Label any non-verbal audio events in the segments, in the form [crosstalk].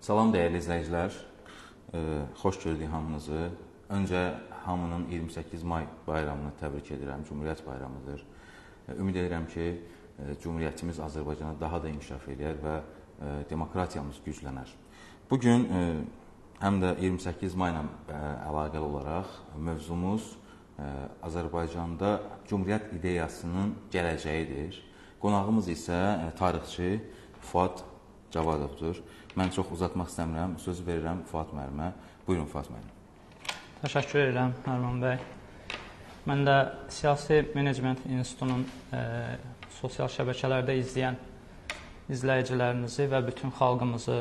Salam dəyərli izləyicilər. Xoş gördük hamınızı. Öncə hamının 28 may bayramını təbrik edirəm. Cümhuriyyət bayramıdır. Ümid edirəm ki, Cümhuriyyətimiz Azərbaycana daha da inkişaf edər və demokratiyamız güclənər. Bu gün həm də 28 may ilə əlaqəli olaraq mövzumuz Azərbaycanda Cümhuriyyət ideyasının gələcəyidir. Qonağımız isə tarixçi Fuad Cavadovdur. Mən çox uzatmaq istəmirəm. Sözü verirəm Fuad müəllimə. Buyurun Fuad müəllim. Təşəkkür edirəm Ərman bəy. Mən də Siyasi Menecment İnstitutunun e, sosial şəbəkələrdə izləyən izləyicilərimizi və bütün xalqımızı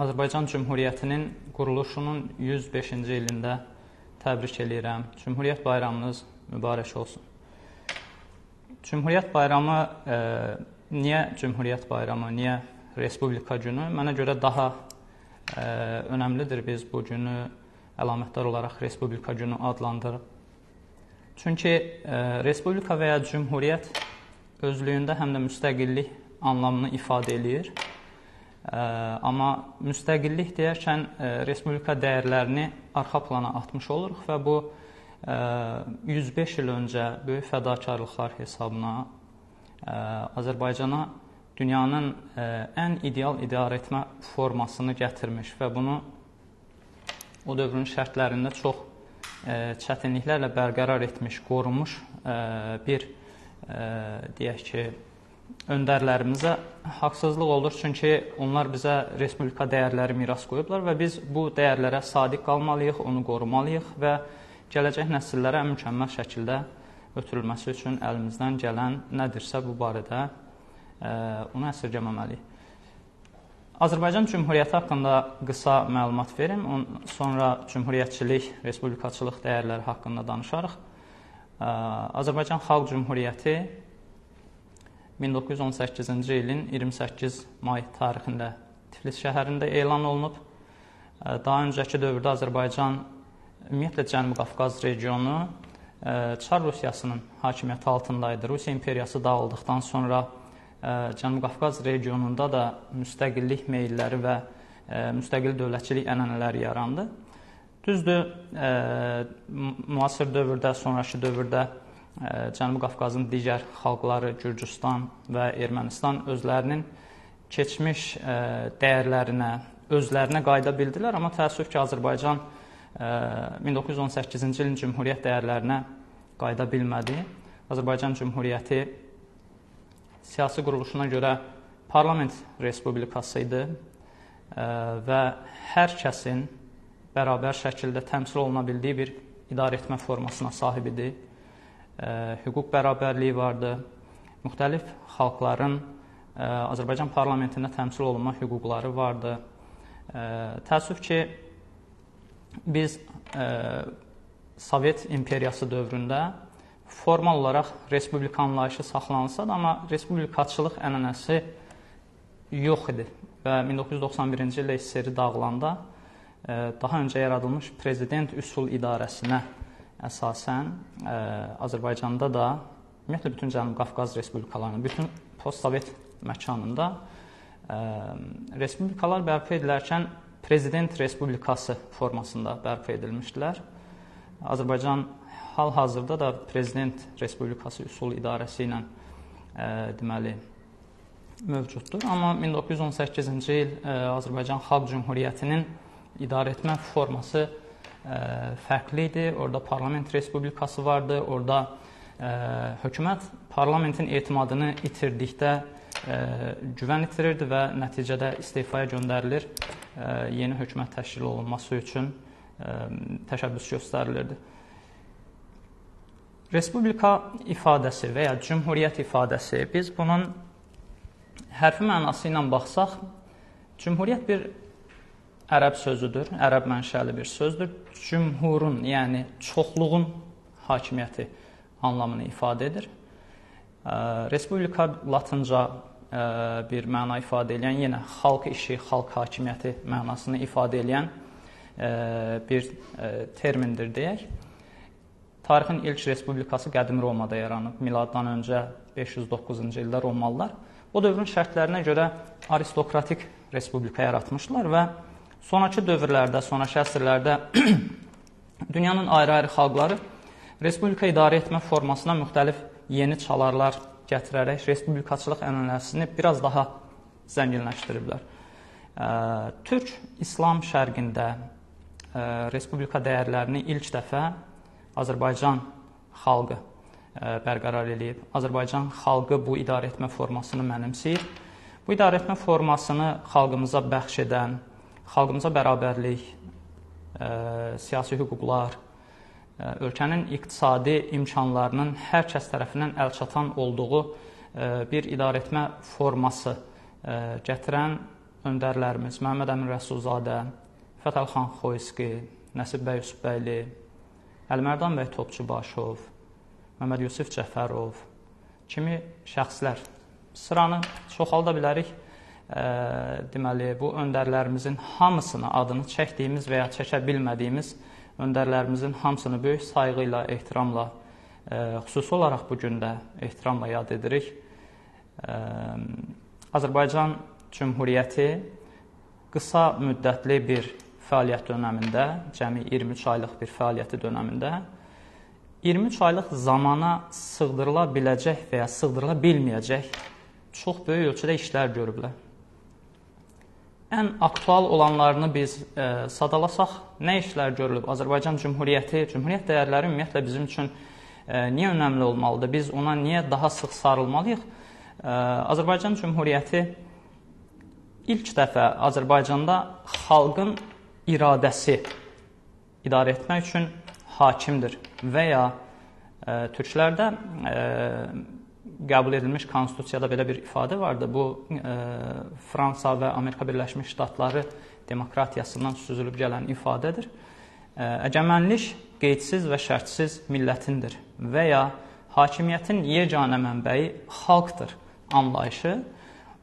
Azərbaycan Cümhuriyyətinin quruluşunun 105-ci ilində təbrik eləyirəm. Cümhuriyyət bayramınız mübarək olsun. Cümhuriyyət bayramı e, niyə Cümhuriyyət bayramı, niyə Respublika günü? Mənə görə daha e, önəmlidir biz bu günü əlamətdar olaraq Respublika günü adlandırıb. Çünki e, Respublika və ya Cümhuriyyət özlüyündə həm də müstəqillik anlamını ifadə eləyir. E, amma müstəqillik deyərkən e, Respublika dəyərlərini arxa plana atmış oluruq və bu 105 il öncə böyük fədakarlıqlar hesabına Azərbaycana dünyanın ən ideal idarəetmə formasını gətirmiş və bunu o dövrün şərtlərində çox çətinliklərlə bərqərar etmiş, qorumuş bir deyək ki, öndərlərimizə haqsızlıq olur, çünki onlar bizə respublika dəyərləri miras qoyublar və biz bu dəyərlərə sadiq qalmalıyıq, onu qorumalıyıq və gələcək nəsillərə mükəmməl şəkildə ötürülməsi üçün əlimizdən gələn nədirsə bu barədə onu əsirgəməməliyik. Azərbaycan Cümhuriyyəti haqqında qısa məlumat verim, sonra cümhuriyyətçilik, respublikaçılıq dəyərləri haqqında danışarıq. Azərbaycan Xalq Cümhuriyyəti 1918-ci ilin 28 may tarixində Tiflis şəhərində elan olunub. Daha öncəki dövrdə Azərbaycan ümumiyyətlə Cənubi Qafqaz regionu Çar Rusiyasının hakimiyyəti altında idi. Rusiya imperiyası dağıldıqdan sonra Cənubi Qafqaz regionunda da müstəqillik meylləri və müstəqil dövlətçilik ənənələri yarandı. Düzdür, müasir dövrdə, sonrakı dövrdə Cənubi Qafqazın digər xalqları, Gürcüstan və Ermənistan özlərinin keçmiş dəyərlərinə, özlərinə qayıda bildilər, amma təəssüf ki, Azərbaycan 1918-ci ilin Cümhuriyyət dəyərlərinə qayıda bilmədi. Azərbaycan Cümhuriyyəti siyasi quruluşuna görə parlament respublikası idi və hər kəsin bərabər şəkildə təmsil oluna bildiyi bir idarəetmə formasına sahib idi. Hüquq bərabərliyi vardı. Müxtəlif xalqların Azərbaycan parlamentində təmsil olunma hüquqları vardı. Təəssüf ki, biz e, Sovet imperiyası dövründə formal olaraq respublika anlayışı saxlanılsa da, amma respublikaçılıq ənənəsi yox idi və 1991-ci ildə SSR dağılanda e, daha öncə yaradılmış prezident üsul idarəsinə əsasən e, Azərbaycanda da ümumiyyətlə bütün Cənubi Qafqaz respublikalarının, bütün postsovet məkanında e, respublikalar bərpa edilərkən prezident respublikası formasında bərpa edilmişdilər. Azərbaycan hal-hazırda da prezident respublikası üsul idarəsi ilə e, deməli mövcuddur. Amma 1918-ci il e, Azərbaycan Xalq Cümhuriyyətinin idarəetmə forması e, fərqli idi. Orada parlament respublikası vardı. Orada e, hökumət parlamentin etimadını itirdikdə e, güvən itirirdi və nəticədə istefaya göndərilir yeni hökumət təşkil olunması üçün təşəbbüs göstərilirdi. Respublika ifadəsi və ya cümhuriyyət ifadəsi biz bunun hərfi mənası ilə baxsaq, cümhuriyyət bir ərəb sözüdür, ərəb mənşəli bir sözdür. Cümhurun, yəni çoxluğun hakimiyyəti anlamını ifadə edir. Respublika latınca bir məna ifadə edən, yenə xalq işi, xalq hakimiyyəti mənasını ifadə edən bir termindir deyək. Tarixin ilk respublikası qədim Romada yaranıb. Miladdan öncə 509-cu ildə Romalılar o dövrün şərtlərinə görə aristokratik respublika yaratmışlar və sonrakı dövrlərdə, sonrakı əsrlərdə [clears throat] dünyanın ayrı-ayrı xalqları respublika idarə etmə formasına müxtəlif yeni çalarlar gətirərək respublikaçılıq ənənəsini biraz daha zənginləşdiriblər. Türk İslam şərqində respublika dəyərlərini ilk dəfə Azərbaycan xalqı bərqərar eləyib. Azərbaycan xalqı bu idarə etmə formasını mənimsəyir. Bu idarə etmə formasını xalqımıza bəxş edən, xalqımıza bərabərlik, siyasi hüquqlar, ölkənin iqtisadi imkanlarının hər kəs tərəfindən əlçatan olduğu bir idarəetmə forması gətirən öndərlərimiz Məhəmməd Əmin Rəsulzadə, Fətəlxan Xoyski, Nəsib bəy Yusufbəyli, Əlmərdan bəy Topçubaşov, Məmməd Yusif Cəfərov kimi şəxslər sıranı çoxalda bilərik. E, deməli, bu öndərlərimizin hamısını adını çəkdiyimiz və ya çəkə bilmədiyimiz öndərlərimizin hamısını böyük sayğı ilə, ehtiramla, e, xüsusi olaraq bu gün də ehtiramla yad edirik. E, Azərbaycan Cümhuriyyəti qısa müddətli bir fəaliyyət dönəmində, cəmi 23 aylıq bir fəaliyyəti dönəmində 23 aylıq zamana sığdırıla biləcək və ya sığdırıla bilməyəcək çox böyük ölçüdə işlər görüblər ən aktual olanlarını biz e, sadalasaq, nə işlər görülüb? Azərbaycan Cümhuriyyəti, Cümhuriyyət dəyərləri ümumiyyətlə bizim üçün e, niyə önəmli olmalıdır? Biz ona niyə daha sıx sarılmalıyıq? E, Azərbaycan Cümhuriyyəti ilk dəfə Azərbaycanda xalqın iradəsi idarə etmək üçün hakimdir və ya e, türklərdə e, qəbul edilmiş konstitusiyada belə bir ifadə vardı. Bu e, Fransa və Amerika Birləşmiş Ştatları demokratiyasından süzülüb gələn ifadədir. E, əgəmənlik qeydsiz və şərtsiz millətindir və ya hakimiyyətin yeganə mənbəyi xalqdır anlayışı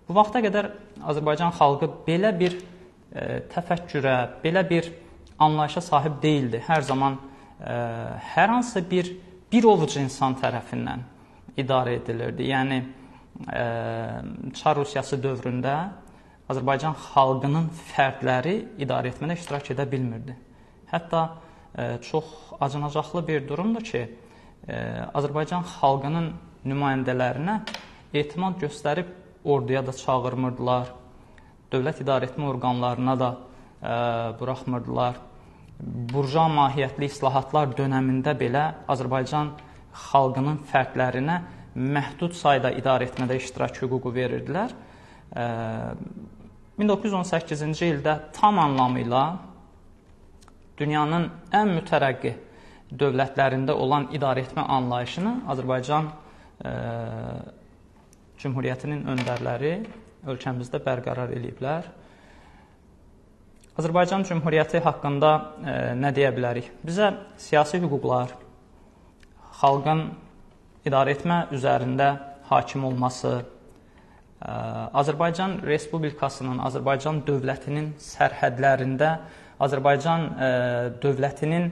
bu vaxta qədər Azərbaycan xalqı belə bir təfəkkürə, belə bir anlayışa sahib deyildi. Hər zaman e, hər hansı bir bir ovuc insan tərəfindən idarə edilirdi. Yəni e, Çar Rusiyası dövründə Azərbaycan xalqının fərdləri idarə etmədə iştirak edə bilmirdi. Hətta e, çox acınacaqlı bir durumdur ki, e, Azərbaycan xalqının nümayəndələrinə etimad göstərib orduya da çağırmırdılar. Dövlət idarəetmə orqanlarına da ə, buraxmırdılar. Burja mahiyyətli islahatlar dövründə belə Azərbaycan xalqının fərdlərinə məhdud sayda idarə etmədə iştirak hüququ verirdilər. 1918-ci ildə tam anlamıyla dünyanın ən mütərəqqi dövlətlərində olan idarə etmə anlayışını Azərbaycan ə, Cümhuriyyətinin öndərləri ölkəmizdə bərqərar eləyiblər. Azərbaycan Cümhuriyyəti haqqında ə, nə deyə bilərik? Bizə siyasi hüquqlar, xalqın idarə etmə üzərində hakim olması, Azərbaycan Respublikasının, Azərbaycan dövlətinin sərhədlərində Azərbaycan dövlətinin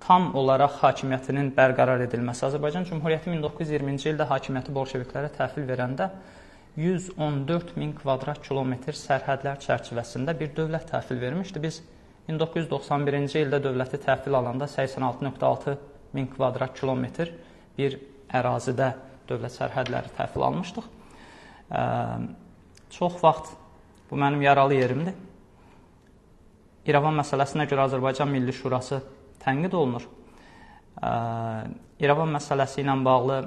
tam olaraq hakimiyyətinin bərqərar edilməsi. Azərbaycan Cümhuriyyəti 1920-ci ildə hakimiyyəti bolşeviklərə təhvil verəndə 114 min kvadrat kilometr sərhədlər çərçivəsində bir dövlət təhvil vermişdi. Biz 1991-ci ildə dövləti təhvil alanda 86.6 min kvadrat kilometr bir ərazidə dövlət sərhədləri təhvil almışdıq. Çox vaxt bu mənim yaralı yerimdir. İrəvan məsələsinə görə Azərbaycan Milli Şurası tənqid olunur. İrəvan məsələsi ilə bağlı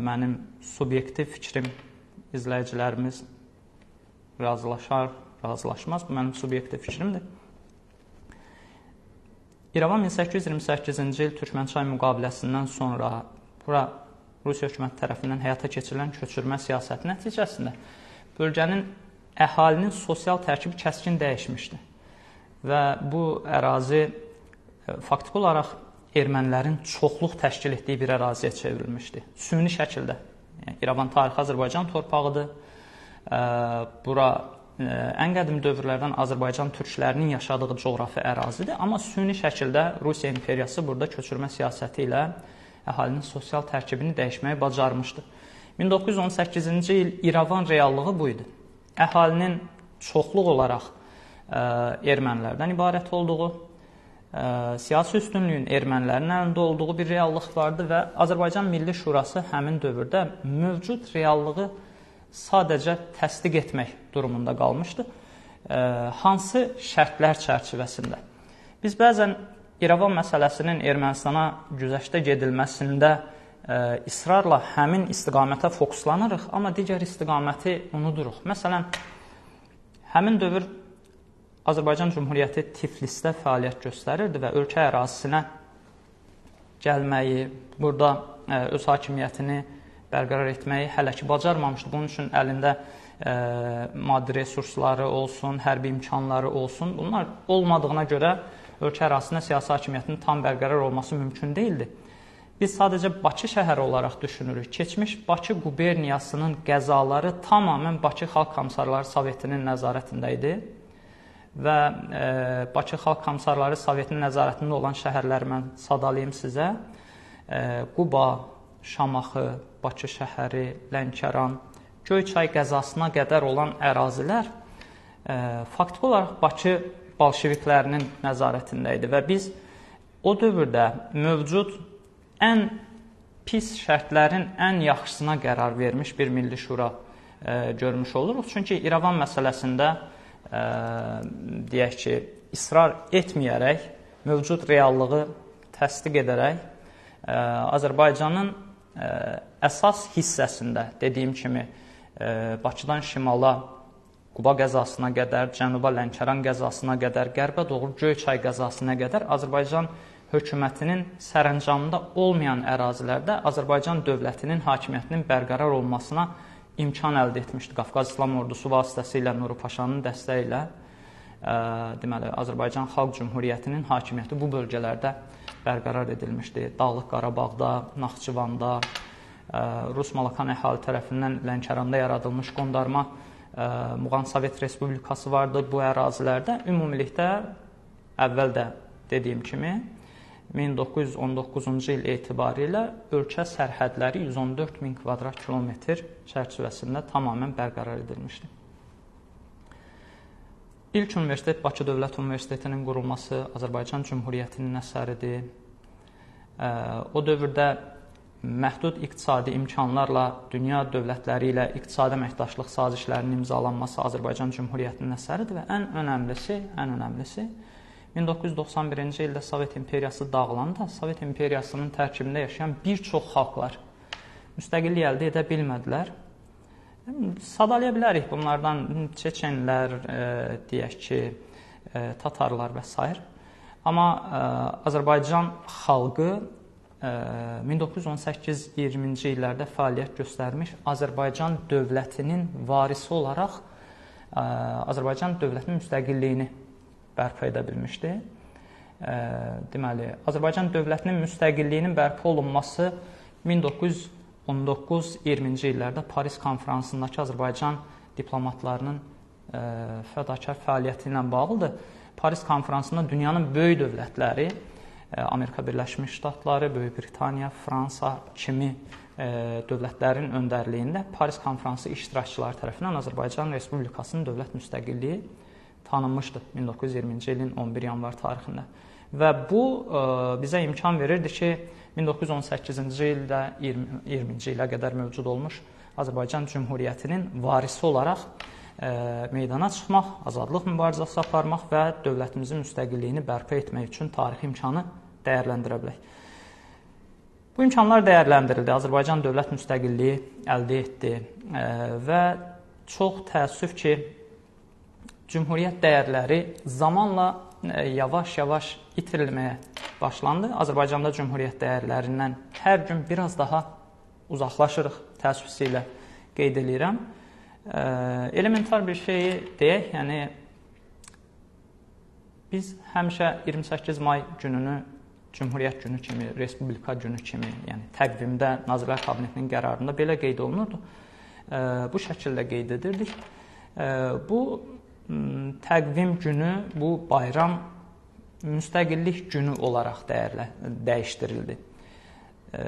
mənim subyektiv fikrim izləyicilərimiz razılaşar, razılaşmaz. Bu mənim subyektiv fikrimdir. İrəvan 1828-ci il Türkmənçay müqaviləsindən sonra bura Rusiya hökuməti tərəfindən həyata keçirilən köçürmə siyasəti nəticəsində bölgənin əhalinin sosial tərkibi kəskin dəyişmişdi. Və bu ərazi e, faktiki olaraq ermənilərin çoxluq təşkil etdiyi bir əraziyə çevrilmişdi. Süni şəkildə. Yəni İrəvan tarixi Azərbaycan torpağıdır. Bura ən qədim dövrlərdən Azərbaycan türklərinin yaşadığı coğrafi ərazidir, amma süni şəkildə Rusiya imperiyası burada köçürmə siyasəti ilə əhalinin sosial tərkibini dəyişməyi bacarmışdı. 1918-ci il İrəvan reallığı bu idi. Əhalinin çoxluq olaraq ermənilərdən ibarət olduğu, siyasi üstünlüyün ermənilərin əlində olduğu bir reallıq vardı və Azərbaycan Milli Şurası həmin dövrdə mövcud reallığı sadəcə təsdiq etmək durumunda qalmışdı. Hansı şərtlər çərçivəsində? Biz bəzən İrəvan məsələsinin Ermənistana güzəştə gedilməsində ə, israrla həmin istiqamətə fokuslanırıq, amma digər istiqaməti unuduruq. Məsələn, həmin dövr Azərbaycan Cümhuriyyəti Tiflisdə fəaliyyət göstərirdi və ölkə ərazisinə gəlməyi, burada ə, öz hakimiyyətini bərqərar etməyi hələ ki bacarmamışdı. Bunun üçün əlində ə, maddi resursları olsun, hərbi imkanları olsun. Bunlar olmadığına görə ölkə ərazisində siyasi hakimiyyətin tam bərqərar olması mümkün deyildi. Biz sadəcə Bakı şəhəri olaraq düşünürük. Keçmiş Bakı quberniyasının qəzaları tamamilə Bakı Xalq Komissarları Sovetinin nəzarətində idi və e, Bakı Xalq Komissarları Sovetinin nəzarətində olan şəhərləri mən sadalayım sizə. E, Quba, Şamaxı, Bakı şəhəri, Lənkəran, Göyçay qəzasına qədər olan ərazilər e, faktiki olaraq Bakı bolşeviklərinin nəzarətində idi və biz o dövrdə mövcud ən pis şərtlərin ən yaxşısına qərar vermiş bir milli şura e, görmüş oluruq. Çünki İrəvan məsələsində deyək ki, israr etməyərək, mövcud reallığı təsdiq edərək Azərbaycanın əsas hissəsində dediyim kimi Bakıdan şimala Quba qəzasına qədər, cənuba Lənkəran qəzasına qədər, qərbə doğru Göyçay qəzasına qədər Azərbaycan hökumətinin sərəncamında olmayan ərazilərdə Azərbaycan dövlətinin hakimiyyətinin bərqərar olmasına imkan əldə etmişdi. Qafqaz İslam Ordusu vasitəsilə Nuru Paşanın dəstəyi ilə ə, deməli Azərbaycan Xalq Cümhuriyyətinin hakimiyyəti bu bölgələrdə bərqərar edilmişdi. Dağlıq Qarabağda, Naxçıvanda, ə, Rus Malakan əhali tərəfindən Lənkəranda yaradılmış qondarma ə, Muğan Sovet Respublikası vardı bu ərazilərdə. Ümumilikdə əvvəl də dediyim kimi 1919-cu il etibarilə ölkə sərhədləri 114 min kvadrat kilometr çərçivəsində tamamilə bərqərar edilmişdi. İlk universitet Bakı Dövlət Universitetinin qurulması Azərbaycan Cümhuriyyətinin əsəridir. O dövrdə məhdud iqtisadi imkanlarla dünya dövlətləri ilə iqtisadi əməkdaşlıq sazişlərinin imzalanması Azərbaycan Cümhuriyyətinin əsəridir və ən önəmlisi, ən önəmlisi 1991-ci ildə Sovet imperiyası dağılanda Sovet imperiyasının tərkibində yaşayan bir çox xalqlar müstəqillik əldə edə bilmədilər. Sadalaya bilərik bunlardan çeçenlər, e, deyək ki, e, tatarlar və s. Amma e, Azərbaycan xalqı e, 1918-20-ci illərdə fəaliyyət göstərmiş Azərbaycan dövlətinin varisi olaraq e, Azərbaycan dövlətinin müstəqilliyini bərpa edə bilmişdi. Deməli, Azərbaycan dövlətinin müstəqilliyinin bərpa olunması 1919-20-ci illərdə Paris konfransındakı Azərbaycan diplomatlarının fədakar fəaliyyəti ilə bağlıdır. Paris konfransında dünyanın böyük dövlətləri, Amerika Birləşmiş Ştatları, Böyük Britaniya, Fransa kimi dövlətlərin öndərliyində Paris konfransı iştirakçıları tərəfindən Azərbaycan Respublikasının dövlət müstəqilliyi tanınmışdı 1920-ci ilin 11 yanvar tarixində. Və bu e, bizə imkan verirdi ki, 1918-ci ildə 20, 20-ci ilə qədər mövcud olmuş Azərbaycan Cümhuriyyətinin varisi olaraq e, meydana çıxmaq, azadlıq mübarizəsi aparmaq və dövlətimizin müstəqilliyini bərpa etmək üçün tarixi imkanı dəyərləndirə bilək. Bu imkanlar dəyərləndirildi. Azərbaycan dövlət müstəqilliyi əldə etdi e, və çox təəssüf ki, cümhuriyyət dəyərləri zamanla e, yavaş-yavaş itirilməyə başlandı. Azərbaycanda cümhuriyyət dəyərlərindən hər gün biraz daha uzaqlaşırıq təəssüfü ilə qeyd edirəm. E, elementar bir şeyi deyək, yəni biz həmişə 28 may gününü Cümhuriyyət günü kimi, Respublika günü kimi, yəni təqvimdə Nazirlər Kabinetinin qərarında belə qeyd olunurdu. E, bu şəkildə qeyd edirdik. Bu təqvim günü bu bayram müstəqillik günü olaraq dəyərlə dəyişdirildi. E,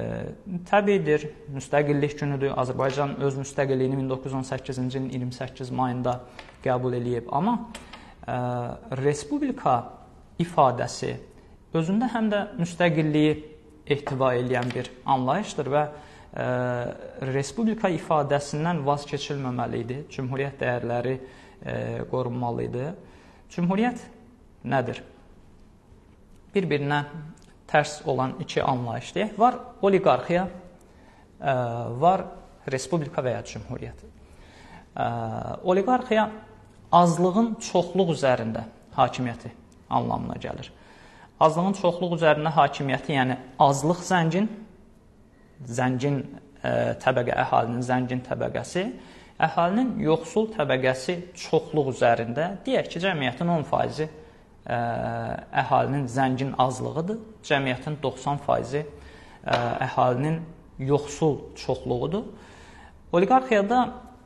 təbiidir, müstəqillik günüdür. Azərbaycan öz müstəqilliyini 1918-ci ilin 28 mayında qəbul eləyib, amma respublika ifadəsi özündə həm də müstəqilliyi ehtiva edən bir anlayışdır və ə, respublika ifadəsindən vaz keçilməməli idi. Cümhuriyyət dəyərləri ə, qorunmalı idi. Cümhuriyyət nədir? Bir-birinə tərs olan iki anlayış deyək. Var oliqarxiya, ə, var respublika və ya cümhuriyyət. Ə, oliqarxiya azlığın çoxluq üzərində hakimiyyəti anlamına gəlir. Azlığın çoxluq üzərində hakimiyyəti, yəni azlıq zəngin, zəngin ə, e, təbəqə əhalinin zəngin təbəqəsi, əhalinin yoxsul təbəqəsi çoxluq üzərində, deyək ki, cəmiyyətin 10% ə, e, əhalinin zəngin azlığıdır, cəmiyyətin 90% ə, e, əhalinin yoxsul çoxluğudur. Oliqarxiyada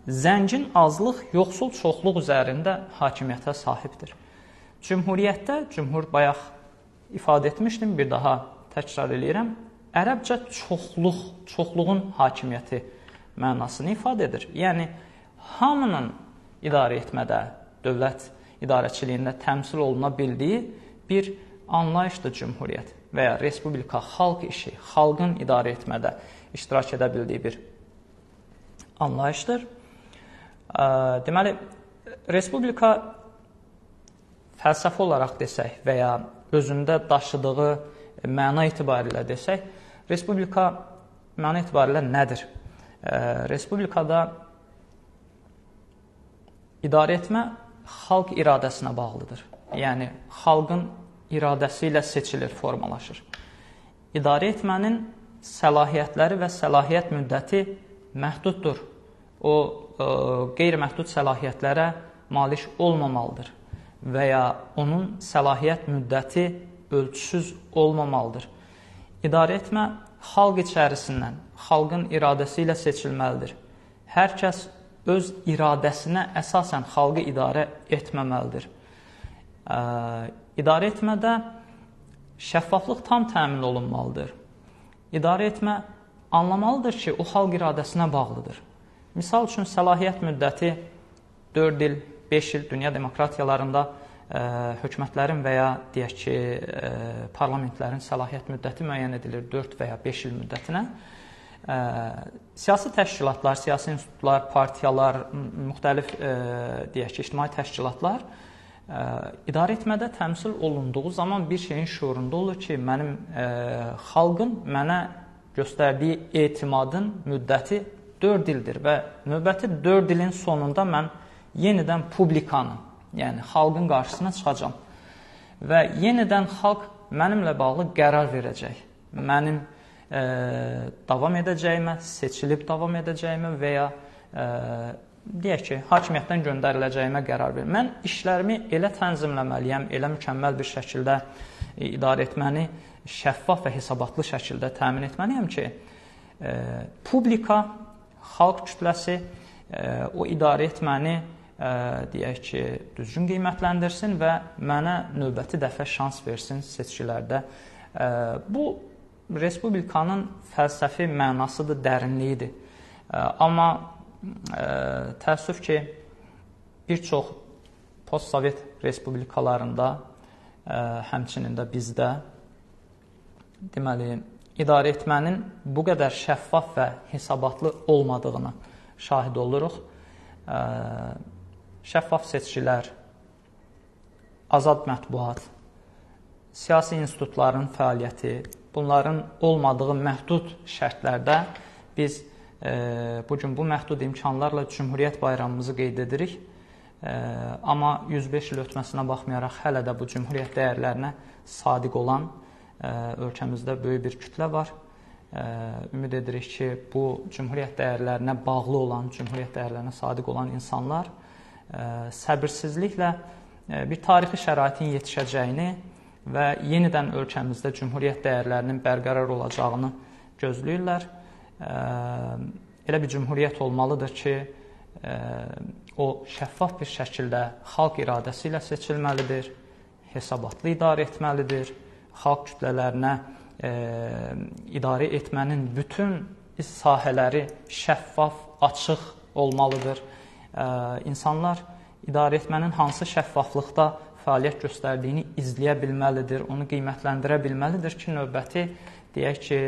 zəngin azlıq yoxsul çoxluq üzərində hakimiyyətə sahibdir. Cümhuriyyətdə cümhur bayaq ifadə etmişdim, bir daha təkrar eləyirəm. Ərəbcə çoxluq, çoxluğun hakimiyyəti mənasını ifadə edir. Yəni hamının idarə etmədə, dövlət idarəçiliyində təmsil oluna bildiyi bir anlayışdır cümhuriyyət və ya respublika xalq işi, xalqın idarə etmədə iştirak edə bildiyi bir anlayışdır. Deməli, respublika fəlsəfi olaraq desək və ya özündə daşıdığı məna etibarilə desək, respublika məna etibarilə nədir? Respublikada idarə etmə xalq iradəsinə bağlıdır. Yəni xalqın iradəsi ilə seçilir, formalaşır. İdarə etmənin səlahiyyətləri və səlahiyyət müddəti məhduddur. O qeyri-məhdud səlahiyyətlərə malik olmamalıdır və ya onun səlahiyyət müddəti ölçüsüz olmamalıdır. İdarə etmə xalq içərisindən, xalqın iradəsi ilə seçilməlidir. Hər kəs öz iradəsinə əsasən xalqı idarə etməməlidir. İdarə etmədə şəffaflıq tam təmin olunmalıdır. İdarə etmə anlamalıdır ki, o xalq iradəsinə bağlıdır. Misal üçün, səlahiyyət müddəti 4 il, 5 il dünya demokratiyalarında e, hökumətlərin və ya deyək ki, parlamentlərin səlahiyyət müddəti müəyyən edilir 4 və ya 5 il müddətinə. Siyasi təşkilatlar, siyasi institutlar, partiyalar, müxtəlif deyək ki, ictimai təşkilatlar idarə etmədə təmsil olunduğu zaman bir şeyin şuurunda olur ki, mənim xalqın mənə göstərdiyi etimadın müddəti 4 ildir və növbəti 4 ilin sonunda mən yenidən publikanın, yəni xalqın qarşısına çıxacam və yenidən xalq mənimlə bağlı qərar verəcək. Mənim e, davam edəcəyimə, seçilib davam edəcəyimə və ya e, deyək ki, hakimiyyətdən göndəriləcəyimə qərar verir. Mən işlərimi elə tənzimləməliyəm, elə mükəmməl bir şəkildə idarə etməni şəffaf və hesabatlı şəkildə təmin etməliyəm ki, e, publika, xalq kütləsi e, o idarə etməni deyək ki, düzgün qiymətləndirsin və mənə növbəti dəfə şans versin seçkilərdə. Bu respublikanın fəlsəfi mənasıdır, dərinliyidir. Amma təəssüf ki, bir çox postsovet respublikalarında, həmçinin də bizdə deməli idarə etmənin bu qədər şəffaf və hesabatlı olmadığına şahid oluruq şəffaf seçkilər, azad mətbuat, siyasi institutların fəaliyyəti, bunların olmadığı məhdud şərtlərdə biz e, bu gün bu məhdud imkanlarla Cümhuriyyət bayramımızı qeyd edirik. E, amma 105 il ötməsinə baxmayaraq hələ də bu Cümhuriyyət dəyərlərinə sadiq olan e, ölkəmizdə böyük bir kütlə var. E, ümid edirik ki, bu Cümhuriyyət dəyərlərinə bağlı olan, Cümhuriyyət dəyərlərinə sadiq olan insanlar səbirsizliklə bir tarixi şəraitin yetişəcəyini və yenidən ölkəmizdə cümhuriyyət dəyərlərinin bərqərar olacağını gözləyirlər. Elə bir cümhuriyyət olmalıdır ki, o şəffaf bir şəkildə xalq iradəsi ilə seçilməlidir, hesabatlı idarə etməlidir, xalq kütlələrinə idarə etmənin bütün sahələri şəffaf, açıq olmalıdır insanlar idarəetmənin hansı şəffaflıqda fəaliyyət göstərdiyini izləyə bilməlidir, onu qiymətləndirə bilməlidir ki, növbəti deyək ki,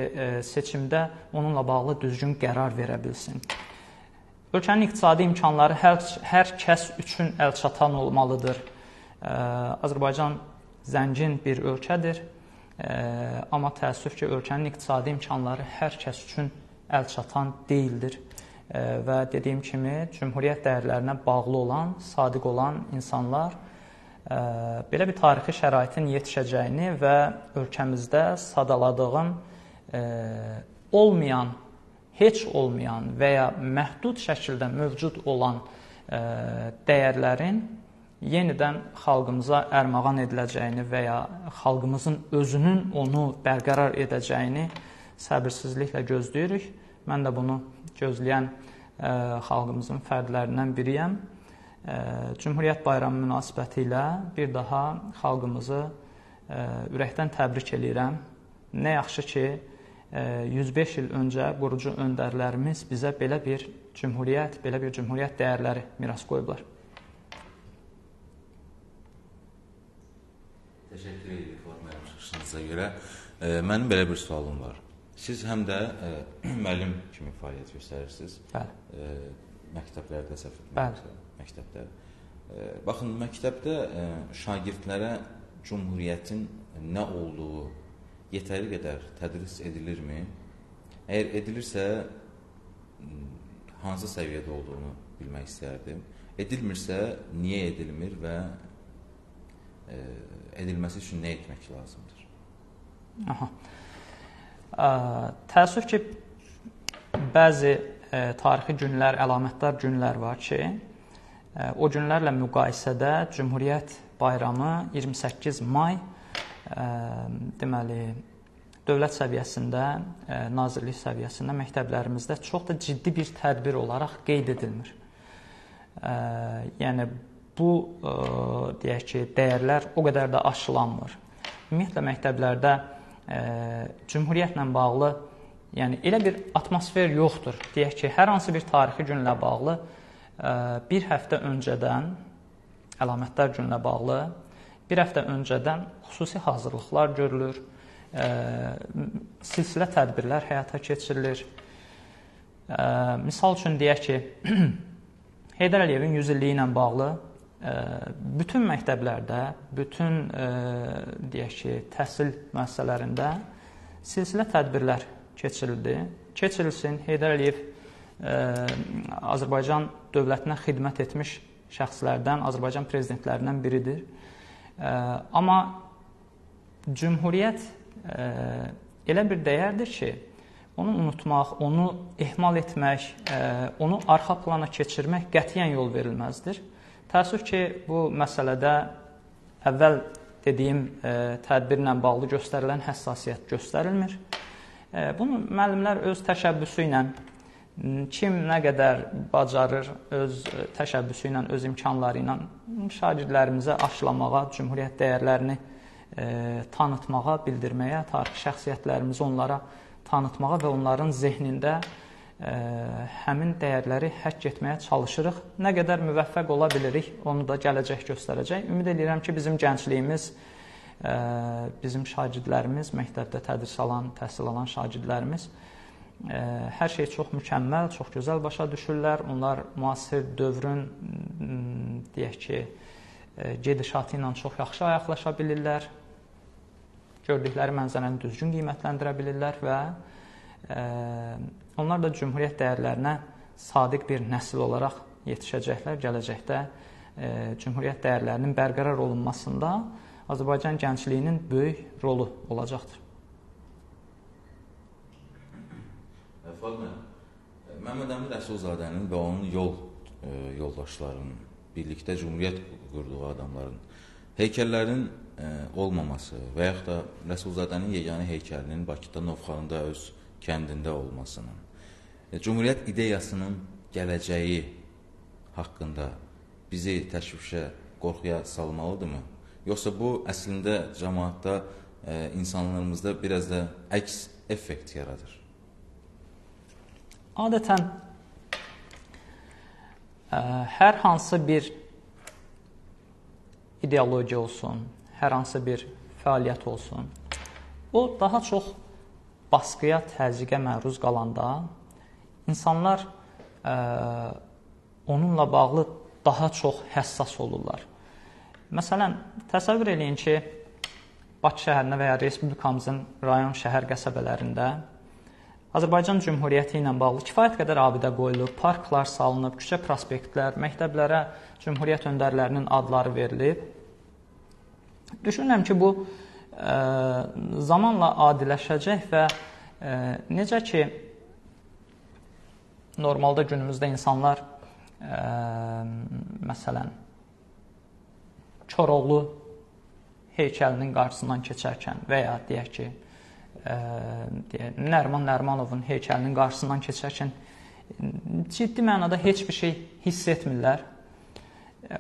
seçimdə onunla bağlı düzgün qərar verə bilsin. Ölkənin iqtisadi imkanları hər, hər kəs üçün əlçatan olmalıdır. Azərbaycan zəngin bir ölkədir, amma təəssüf ki, ölkənin iqtisadi imkanları hər kəs üçün əlçatan deyildir və dediyim kimi cümhuriyyət dəyərlərinə bağlı olan, sadiq olan insanlar belə bir tarixi şəraitin yetişəcəyini və ölkəmizdə sadaladığım olmayan, heç olmayan və ya məhdud şəkildə mövcud olan dəyərlərin yenidən xalqımıza ərmağan ediləcəyini və ya xalqımızın özünün onu bərqərar edəcəyini səbirsizliklə gözləyirik. Mən də bunu gözləyən xalqımızın fərdlərindən biriyəm. Cümhuriyyət bayramı münasibəti ilə bir daha xalqımızı ürəkdən təbrik eləyirəm. Nə yaxşı ki, 105 il öncə qurucu öndərlərimiz bizə belə bir cümhuriyyət, belə bir cümhuriyyət dəyərləri miras qoyublar. Təşəkkür edirəm formal çıxışınıza görə. Mənim belə bir sualım var. Siz həm də ə, [clears throat] müəllim kimi fəaliyyət göstərirsiniz. Bəli. Ə, məktəblərdə səhv etmirəmsə məktəbdə. Baxın, məktəbdə şagirdlərə Cümhuriyyətin nə olduğu yetərli qədər tədris edilirmi? Əgər edilirsə, hansı səviyyədə olduğunu bilmək istərdim. Edilmirsə, niyə edilmir və edilməsi üçün nə etmək lazımdır? Aha. Təəssüf ki, bəzi tarixi günlər, əlamətdar günlər var ki, O günlərlə müqayisədə Cümhuriyyət bayramı 28 may deməli dövlət səviyyəsində, nazirlik səviyyəsində məktəblərimizdə çox da ciddi bir tədbir olaraq qeyd edilmir. Yəni bu deyək ki, dəyərlər o qədər də aşılanmır. Ümumiyyətlə məktəblərdə Cümhuriyyətlə bağlı yəni elə bir atmosfer yoxdur. Deyək ki, hər hansı bir tarixi günlə bağlı bir həftə öncədən əlamətdar günlə bağlı bir həftə öncədən xüsusi hazırlıqlar görülür, silsilə tədbirlər həyata keçirilir. Misal üçün deyək ki, [clears throat] Heydər Əliyevin 100 illiyi ilə bağlı bütün məktəblərdə, bütün deyək ki, təhsil müəssisələrində silsilə tədbirlər keçirildi. Keçirilsin. Heydər Əliyev Azərbaycan dövlətinə xidmət etmiş şəxslərdən, Azərbaycan prezidentlərindən biridir. Amma cümhuriyyət elə bir dəyərdir ki, onu unutmaq, onu ehmal etmək, onu arxa plana keçirmək qətiyyən yol verilməzdir. Təəssüf ki, bu məsələdə əvvəl dediyim tədbirlə bağlı göstərilən həssasiyyət göstərilmir. Bunu müəllimlər öz təşəbbüsü ilə kim nə qədər bacarır öz təşəbbüsü ilə, öz imkanları ilə şagirdlərimizə aşılamağa, cümhuriyyət dəyərlərini e, tanıtmağa, bildirməyə, tarixi şəxsiyyətlərimizi onlara tanıtmağa və onların zehnində e, həmin dəyərləri həkk etməyə çalışırıq. Nə qədər müvəffəq ola bilirik, onu da gələcək göstərəcək. Ümid edirəm ki, bizim gəncliyimiz, bizim şagirdlərimiz, məktəbdə tədris alan, təhsil alan şagirdlərimiz hər şey çox mükəmməl, çox gözəl başa düşürlər. Onlar müasir dövrün deyək ki, gedişatı ilə çox yaxşı ayaqlaşa bilirlər. Gördükləri mənzərəni düzgün qiymətləndirə bilirlər və onlar da cümhuriyyət dəyərlərinə sadiq bir nəsil olaraq yetişəcəklər gələcəkdə. Cümhuriyyət dəyərlərinin bərqərar olunmasında Azərbaycan gəncliyinin böyük rolu olacaqdır. Fatma, Məmməd Əmin Rəsulzadənin və onun yol e, yoldaşlarının birlikdə cümhuriyyət qurduğu adamların heykəllərinin e, olmaması və yaxud da Rəsulzadənin yeganə heykəlinin Bakıda Novxanında öz kəndində olmasının e, cümhuriyyət ideyasının gələcəyi haqqında bizi təşvişə, qorxuya salmalıdırmı? Yoxsa bu əslində cəmaatda, e, insanlarımızda biraz da əks effekt yaradır? Adətən ə, hər hansı bir ideologiya olsun, hər hansı bir fəaliyyət olsun, o daha çox baskıya, təzyiqə məruz qalanda insanlar ə, onunla bağlı daha çox həssas olurlar. Məsələn, təsəvvür eləyin ki, Bakı şəhərində və ya respublikamızın rayon, şəhər qəsəbələrində Azərbaycan Cümhuriyyəti ilə bağlı kifayət qədər abidə qoyulub, parklar salınıb, küçə prospektlər, məktəblərə Cümhuriyyət öndərlərinin adları verilib. Düşünürəm ki, bu ə, e, zamanla adiləşəcək və ə, e, necə ki normalda günümüzdə insanlar ə, e, məsələn Koroğlu heykəlinin qarşısından keçərkən və ya deyək ki, deyək, Nəriman Nərimanovun heykəlinin qarşısından keçərkən ciddi mənada heç bir şey hiss etmirlər.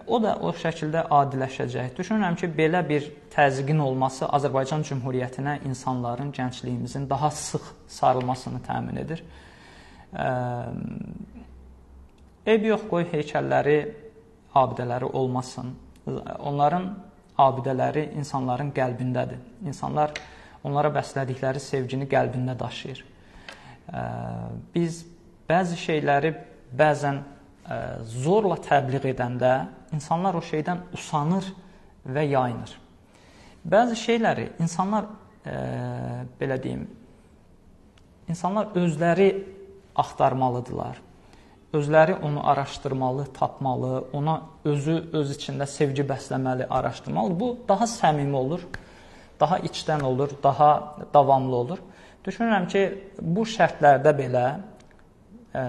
O da o şəkildə adiləşəcək. Düşünürəm ki, belə bir təzyiqin olması Azərbaycan Cümhuriyyətinə insanların, gəncliyimizin daha sıx sarılmasını təmin edir. Ev yox qoy heykəlləri, abidələri olmasın. Onların abidələri insanların qəlbindədir. İnsanlar onlara bəslədikləri sevgini qəlbində daşıyır. Biz bəzi şeyləri bəzən zorla təbliğ edəndə insanlar o şeydən usanır və yayınır. Bəzi şeyləri insanlar belə deyim, insanlar özləri axtarmalıdırlar. Özləri onu araşdırmalı, tapmalı, ona özü öz içində sevgi bəsləməli, araşdırmalı. Bu daha səmimi olur daha içdən olur, daha davamlı olur. Düşünürəm ki, bu şərtlərdə belə ə, e,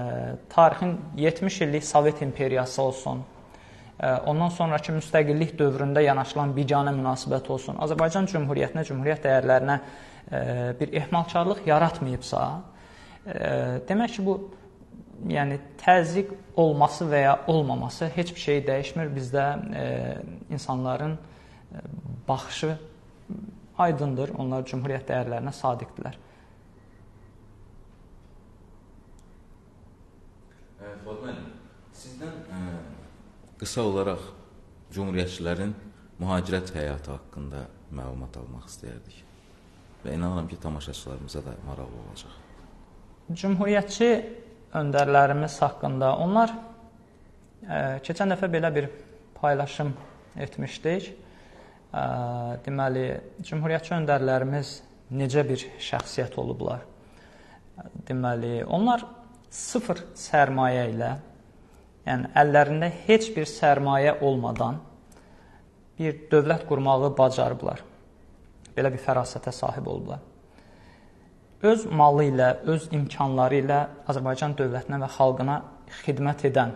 tarixin 70 illik Sovet imperiyası olsun, e, ondan sonrakı müstəqillik dövründə yanaşılan biganə münasibət olsun, Azərbaycan Cümhuriyyətinə, Cümhuriyyət dəyərlərinə e, bir ehmalkarlıq yaratmayıbsa, demək ki, bu yəni təzyiq olması və ya olmaması heç bir şey dəyişmir. Bizdə ə, insanların baxışı aydındır. Onlar cümhuriyyət dəyərlərinə sadiqdirlər. Fuad müəllim, sizdən ə, qısa olaraq cümhuriyyətçilərin mühacirət həyatı haqqında məlumat almaq istəyərdik. Və inanıram ki, tamaşaçılarımıza da maraqlı olacaq. Cümhuriyyətçi öndərlərimiz haqqında onlar ə, keçən dəfə belə bir paylaşım etmişdik deməli, cümhuriyyətçi öndərlərimiz necə bir şəxsiyyət olublar? Deməli, onlar sıfır sərmayə ilə, yəni əllərində heç bir sərmayə olmadan bir dövlət qurmağı bacarıblar. Belə bir fərasətə sahib olublar. Öz malı ilə, öz imkanları ilə Azərbaycan dövlətinə və xalqına xidmət edən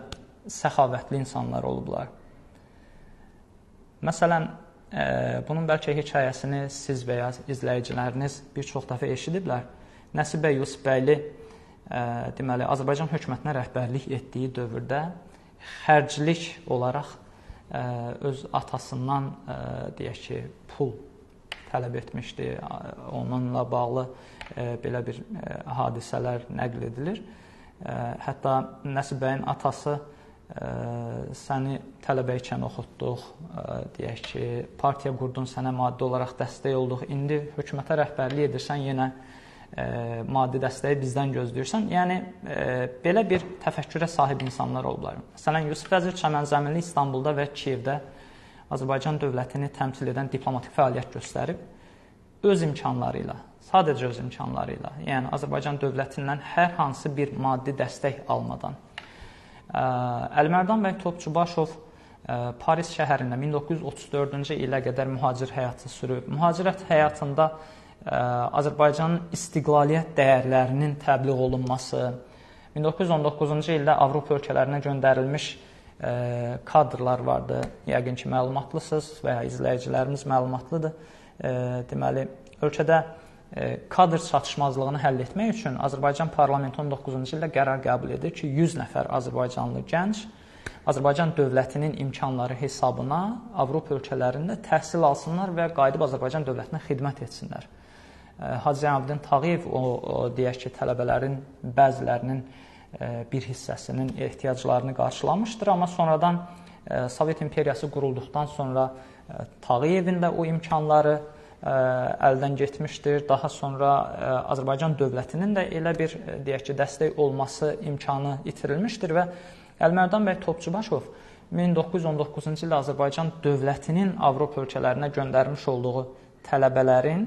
səxavətli insanlar olublar. Məsələn, Bunun bəlkə hekayəsini siz və ya izləyiciləriniz bir çox dəfə eşidiblər. Nəsibə Yusufbəyli deməli Azərbaycan hökumətinə rəhbərlik etdiyi dövrdə xərclik olaraq öz atasından deyək ki, pul tələb etmişdi. Onunla bağlı belə bir hadisələr nəql edilir. Hətta Nəsibəyin atası səni tələbə ikən oxutduq, deyək ki, partiya qurdun, sənə maddi olaraq dəstək olduq. İndi hökumətə rəhbərlik edirsən, yenə maddi dəstəyi bizdən gözləyirsən. Yəni belə bir təfəkkürə sahib insanlar olublar. Məsələn, Yusif Vəzir Çəmənzəminli İstanbulda və Kiyevdə Azərbaycan dövlətini təmsil edən diplomatik fəaliyyət göstərib öz imkanları ilə, sadəcə öz imkanları ilə, yəni Azərbaycan dövlətindən hər hansı bir maddi dəstək almadan Əlimərdan bəy Topçubaşov Paris şəhərində 1934-cü ilə qədər mühacir həyatı sürüb. Mühacirət həyatında Azərbaycanın istiqlaliyyət dəyərlərinin təbliğ olunması, 1919-cu ildə Avropa ölkələrinə göndərilmiş kadrlar vardı. Yəqin ki, məlumatlısınız və ya izləyicilərimiz məlumatlıdır. Deməli, ölkədə kadr çatışmazlığını həll etmək üçün Azərbaycan parlamenti 19-cu ildə qərar qəbul edir ki, 100 nəfər azərbaycanlı gənc Azərbaycan dövlətinin imkanları hesabına Avropa ölkələrində təhsil alsınlar və qayıdıb Azərbaycan dövlətinə xidmət etsinlər. Hacı Zeynalabdin Tağıyev o, o deyək ki, tələbələrin bəzilərinin bir hissəsinin ehtiyaclarını qarşılamışdır, amma sonradan Sovet imperiyası qurulduqdan sonra Tağıyevin də o imkanları əldən getmişdir. Daha sonra Azərbaycan dövlətinin də elə bir deyək ki, dəstək olması imkanı itirilmişdir və Əlmərdan bəy Topçubaşov 1919-cu ildə Azərbaycan dövlətinin Avropa ölkələrinə göndərmiş olduğu tələbələrin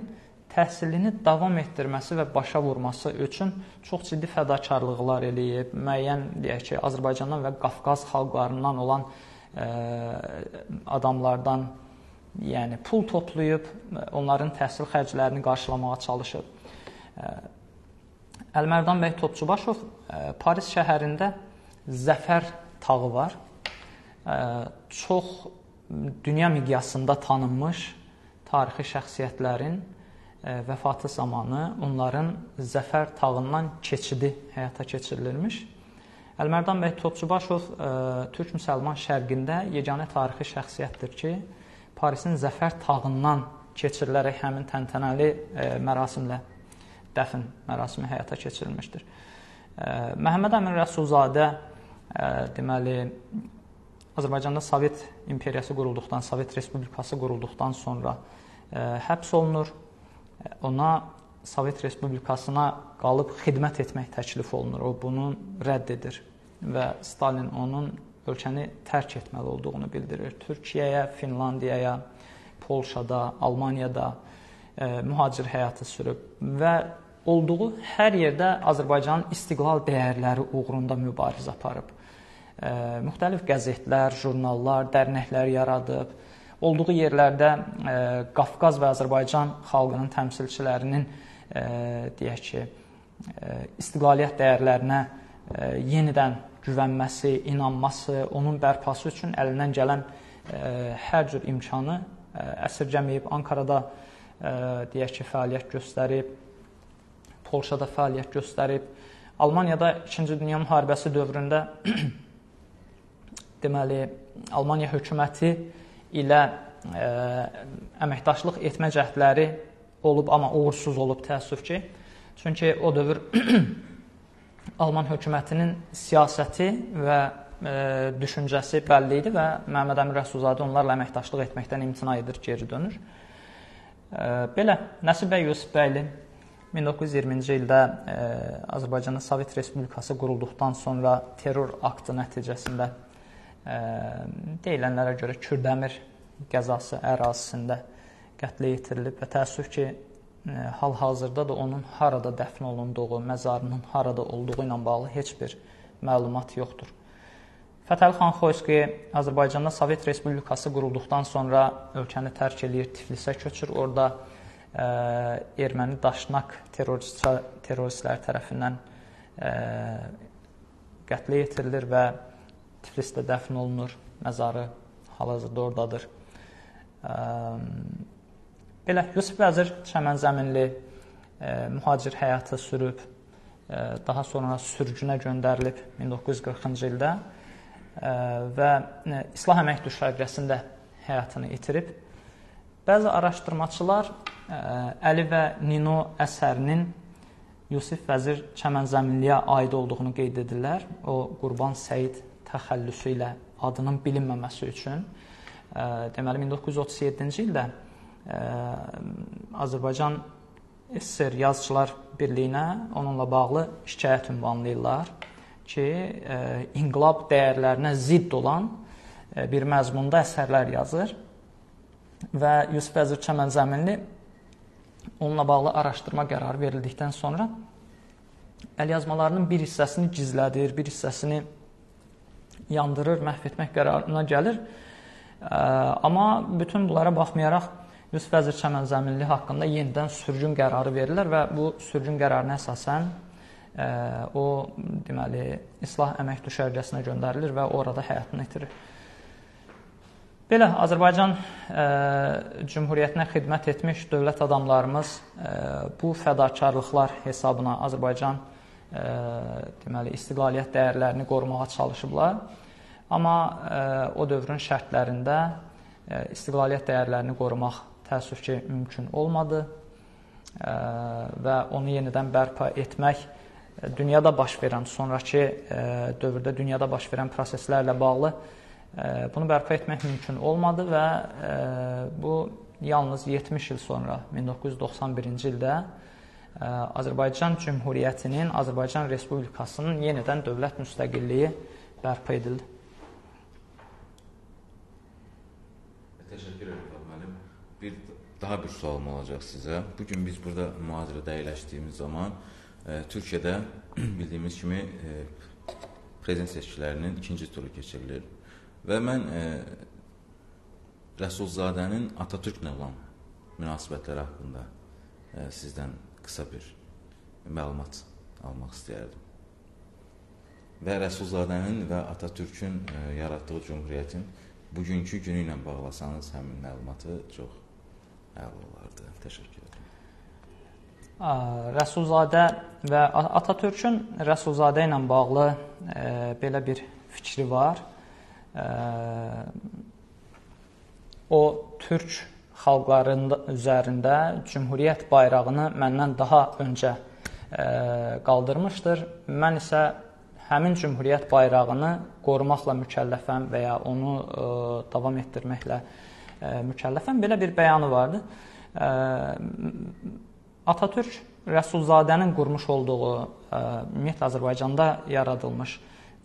təhsilini davam etdirməsi və başa vurması üçün çox ciddi fədakarlıqlar eləyib. Müəyyən deyək ki, Azərbaycandan və Qafqaz xalqlarından olan ə, adamlardan yəni pul toplayıb onların təhsil xərclərini qarşılamağa çalışıb. Əlmərdan bəy Topçubaşov Paris şəhərində Zəfər tağı var. Çox dünya miqyasında tanınmış tarixi şəxsiyyətlərin vəfatı zamanı onların Zəfər tağından keçidi həyata keçirilirmiş. Əlmərdan bəy Topçubaşov Türk müsəlman şərqində yeganə tarixi şəxsiyyətdir ki, Parisin Zəfər tağından keçirilərək həmin təntənəli mərasimlə dəfn mərasimi həyata keçirilmişdir. Məhəmməd Əmin Rəsulzadə deməli Azərbaycanda Sovet imperiyası qurulduqdan, Sovet Respublikası qurulduqdan sonra həbs olunur ona Sovet Respublikasına qalıb xidmət etmək təklif olunur. O bunu rədd edir və Stalin onun ölkəni tərk etməli olduğunu bildirir. Türkiyəyə, Finlandiyaya, Polşada, Almaniyada e, mühacir həyatı sürüb və olduğu hər yerdə Azərbaycanın istiqlal dəyərləri uğrunda mübarizə aparıb. E, müxtəlif qəzetlər, jurnallar, dərnəklər yaradıb olduğu yerlərdə e, Qafqaz və Azərbaycan xalqının təmsilçilərinin e, deyək ki, e, istiqlaliyyət dəyərlərinə e, yenidən güvənməsi, inanması, onun bərpası üçün əlindən gələn e, hər cür imkanı e, əsirgəməyib. Ankarada e, deyək ki, fəaliyyət göstərib, Polşada fəaliyyət göstərib. Almaniyada 2-ci Dünya müharibəsi dövründə [clears throat] deməli Almaniya hökuməti ilə ə, e, əməkdaşlıq etmə cəhdləri olub, amma uğursuz olub təəssüf ki. Çünki o dövr [clears throat] Alman hökumətinin siyasəti və ə, e, düşüncəsi bəlli idi və Məhəmməd Əmin Rəsulzadə onlarla əməkdaşlıq etməkdən imtina edir, geri dönür. Ə, e, belə Nəsib bəy Yusif bəyli 1920-ci ildə ə, Azərbaycanda Sovet Respublikası qurulduqdan sonra terror aktı nəticəsində deyilənlərə görə Kürdəmir qəzası ərazisində qətlə yetirilib və təəssüf ki, hal-hazırda da onun harada dəfn olunduğu, məzarının harada olduğu ilə bağlı heç bir məlumat yoxdur. Fətəli xan Xoyski Azərbaycanda Sovet Respublikası qurulduqdan sonra ölkəni tərk eləyir, Tiflisə köçür. Orada ə, erməni terrorist terroristlər tərəfindən ə, qətlə yetirilir və Tiflisdə dəfn olunur. Məzarı hal-hazırda oradadır. Belə Yusif Vəzir Çəmənzəminli mühacir həyatı sürüb, daha sonra sürgünə göndərilib 1940-cı ildə və İslah Əmək Düşərgəsində həyatını itirib. Bəzi araşdırmaçılar Əli və Nino əsərinin Yusif Vəzir Çəmənzəminliyə aid olduğunu qeyd edirlər. O Qurban Səid təxəllüsü ilə adının bilinməməsi üçün. Deməli 1937-ci ildə Azərbaycan SSR Yazıçılar Birliyinə onunla bağlı şikayət ünvanlayırlar ki, inqilab dəyərlərinə zidd olan bir məzmunda əsərlər yazır və Yusif Vəzir Çəmənzəminli onunla bağlı araşdırma qərarı verildikdən sonra əlyazmalarının bir hissəsini gizlədir, bir hissəsini yandırır, məhv etmək qərarına gəlir. Amma bütün bunlara baxmayaraq Yusuf Vəzir Çəmənzəminli haqqında yenidən sürgün qərarı verilir və bu sürgün qərarına əsasən o deməli İslah əmək düşərgəsinə göndərilir və orada həyatını itirir. Belə Azərbaycan ə, Cümhuriyyətinə xidmət etmiş dövlət adamlarımız ə, bu fədakarlıqlar hesabına Azərbaycan ə, deməli istiqlaliyyət dəyərlərini qorumağa çalışıblar. Amma ə, o dövrün şərtlərində ə, istiqlaliyyət dəyərlərini qorumaq təəssüf ki, mümkün olmadı ə, və onu yenidən bərpa etmək dünyada baş verən, sonrakı ə, dövrdə dünyada baş verən proseslərlə bağlı bunu bərpa etmək mümkün olmadı və bu yalnız 70 il sonra 1991-ci ildə Azərbaycan Cümhuriyyətinin, Azərbaycan Respublikasının yenidən dövlət müstəqilliyi bərpa edildi. Təşəkkür edirəm müəllim. Bir daha bir sualım olacaq sizə. Bu gün biz burada mühazirədə əyləşdiyimiz zaman e, Türkiyədə [clears throat] bildiyimiz kimi e, prezident seçkilərinin ikinci turu keçirilir. Və mən e, Rəsulzadənin Atatürklə olan münasibətləri haqqında e, sizdən qısa bir məlumat almaq istəyərdim. Və Rəsulzadənin və Atatürkün e, yaratdığı cümhuriyyətin bugünkü günü ilə bağlasanız həmin məlumatı çox əla olardı. Təşəkkür edirəm. Rəsulzadə və Atatürkün Rəsulzadə ilə bağlı e, belə bir fikri var. E, o türk xalqlarında üzərində Cümhuriyyət bayrağını məndən daha öncə e, qaldırmışdır. Mən isə həmin Cümhuriyyət bayrağını qorumaqla mükəlləfəm və ya onu ə, e, davam etdirməklə ə, e, mükəlləfəm. Belə bir bəyanı vardı. Ə, e, Atatürk Rəsulzadənin qurmuş olduğu ə, ümumiyyətlə Azərbaycanda yaradılmış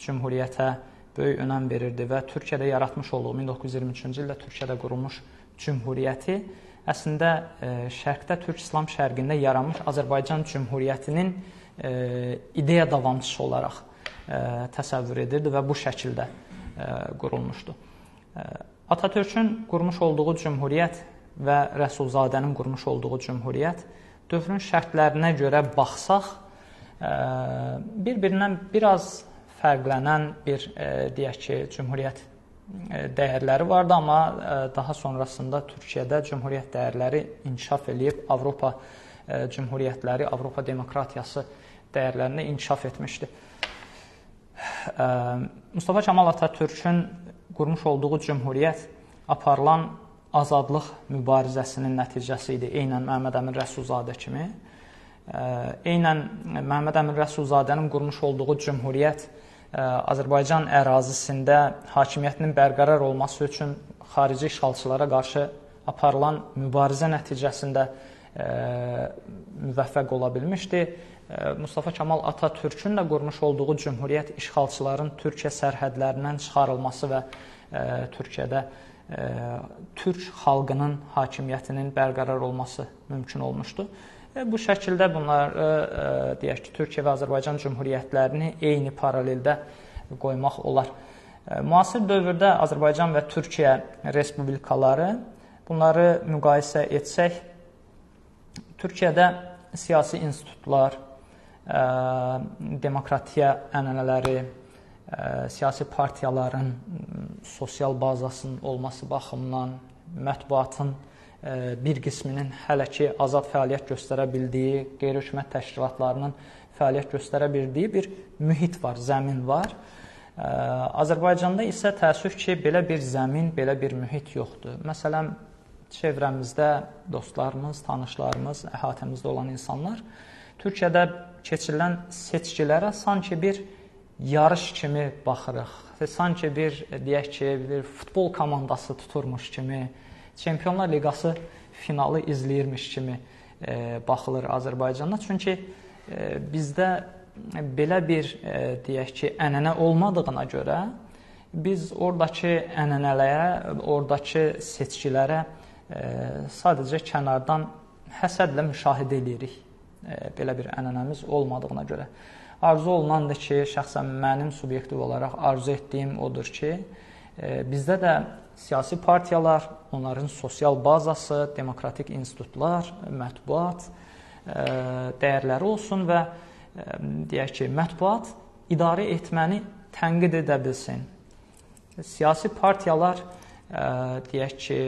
cümhuriyyətə böyük önəm verirdi və Türkiyədə yaratmış olduğu 1923-cü ildə Türkiyədə qurulmuş cümhuriyyəti əslində ə, şərqdə Türk İslam şərqində yaranmış Azərbaycan cümhuriyyətinin ə, ideya davamçısı olaraq təsəvvür edirdi və bu şəkildə qurulmuşdu. Atatürkün qurmuş olduğu cümhuriyyət və Rəsulzadənin qurmuş olduğu cümhuriyyət dövrün şərtlərinə görə baxsaq bir-birindən biraz fərqlənən bir deyək ki, cümhuriyyət dəyərləri vardı, amma daha sonrasında Türkiyədə cümhuriyyət dəyərləri inkişaf eləyib Avropa cümhuriyyətləri, Avropa demokratiyası dəyərlərində inkişaf etmişdi. Mustafa Kemal Atatürkün qurmuş olduğu cümhuriyyət aparılan azadlıq mübarizəsinin nəticəsi idi. Eynən Məhəmməd Əmin Rəsulzadə kimi. Eynən Məhəmməd Əmin Rəsulzadənin qurmuş olduğu cümhuriyyət Azərbaycan ərazisində hakimiyyətinin bərqərar olması üçün xarici işğalçılara qarşı aparılan mübarizə nəticəsində müvəffəq ola bilmişdi. Mustafa Kemal Atatürkün də qurmuş olduğu cümhuriyyət işğalçıların Türkiyə sərhədlərindən çıxarılması və Türkiyədə türk xalqının hakimiyyətinin bərqərar olması mümkün olmuşdu. Bu şəkildə bunları deyək ki, Türkiyə və Azərbaycan cümhuriyyətlərini eyni paraleldə qoymaq olar. Müasir dövrdə Azərbaycan və Türkiyə respublikaları bunları müqayisə etsək, Türkiyədə siyasi institutlar, demokratiya ənənələri, siyasi partiyaların sosial bazasının olması baxımından mətbuatın bir qisminin hələ ki azad fəaliyyət göstərə bildiyi, qeyri-hökumət təşkilatlarının fəaliyyət göstərə bildiyi bir mühit var, zəmin var. Azərbaycanda isə təəssüf ki, belə bir zəmin, belə bir mühit yoxdur. Məsələn, çevrəmizdə dostlarımız, tanışlarımız, əhatəmizdə olan insanlar Türkiyədə keçirilən seçkilərə sanki bir yarış kimi baxırıq. Sanki bir deyək ki, bir futbol komandası tuturmuş kimi, Çempionlar Liqası finalı izləyirmiş kimi e, baxılır Azərbaycanda. Çünki e, bizdə belə bir e, deyək ki, ənənə olmadığına görə biz oradakı ənənələrə, oradakı seçkilərə e, sadəcə kənardan həsədlə müşahidə edirik belə bir ənənəmiz olmadığına görə. Arzu olunandır ki, şəxsən mənim subyektiv olaraq arzu etdiyim odur ki, bizdə də siyasi partiyalar, onların sosial bazası, demokratik institutlar, mətbuat dəyərləri olsun və deyək ki, mətbuat idarə etməni tənqid edə bilsin. Siyasi partiyalar deyək ki,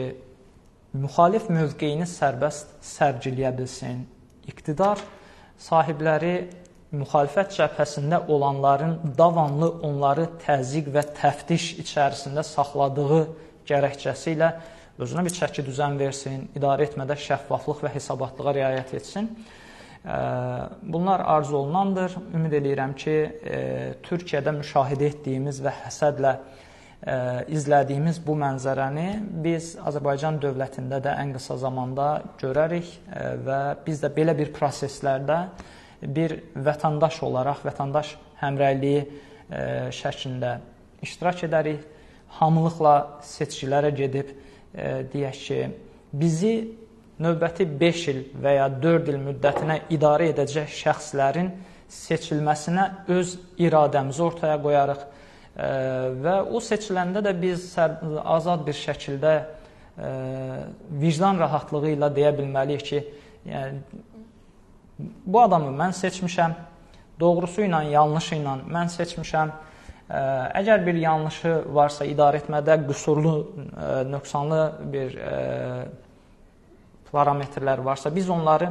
müxalif mövqeyini sərbəst sərgiləyə bilsin iqtidar sahibləri müxalifət cəbhəsində olanların davamlı onları təzyiq və təftiş içərisində saxladığı gərəkçəsi ilə özünə bir çəki düzən versin, idarə etmədə şəffaflıq və hesabatlığa riayət etsin. Bunlar arzu olunandır. Ümid edirəm ki, Türkiyədə müşahidə etdiyimiz və həsədlə izlədiyimiz bu mənzərəni biz Azərbaycan dövlətində də ən qısa zamanda görərik və biz də belə bir proseslərdə bir vətəndaş olaraq vətəndaş həmrəyliyi şəklində iştirak edərik. Hamılıqla seçkilərə gedib deyək ki, bizi növbəti 5 il və ya 4 il müddətinə idarə edəcək şəxslərin seçilməsinə öz iradəmizi ortaya qoyarıq və o seçiləndə də biz azad bir şəkildə vicdan rahatlığı ilə deyə bilməliyik ki, yəni bu adamı mən seçmişəm, doğrusu ilə, yanlışı ilə mən seçmişəm. Əgər bir yanlışı varsa idarə etmədə qüsurlu, nöqsanlı bir parametrlər varsa, biz onları